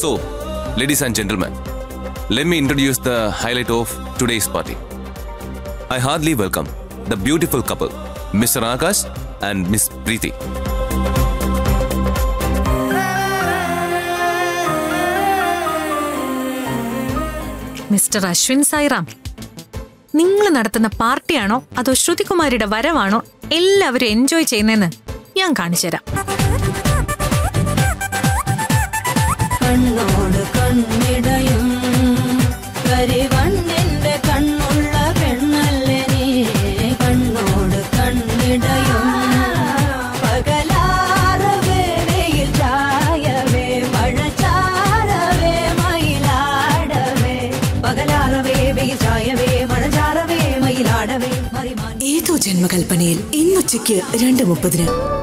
So, ladies and gentlemen, let me introduce the highlight of today's party. I heartily welcome the beautiful couple, Mr. Akash and Miss Preeti. Mister Ashwin Sairam നിങ്ങൾ നടത്തുന്ന പാർട്ടിയാണോ അതോ ശ്രുതികുമാരിയുടെ വരവാണോ എല്ലാവരും enjoy ചെയ്യുന്നതെന്ന് ഞാൻ കാണിച്ചുതരാം കണ്ണുള്ള പെണ്ണല്ലേ നീ? ഏതോ ജന്മകൽപ്പനയിൽ ഇന്നുച്ചയ്ക്ക് രണ്ട് മുപ്പതിന്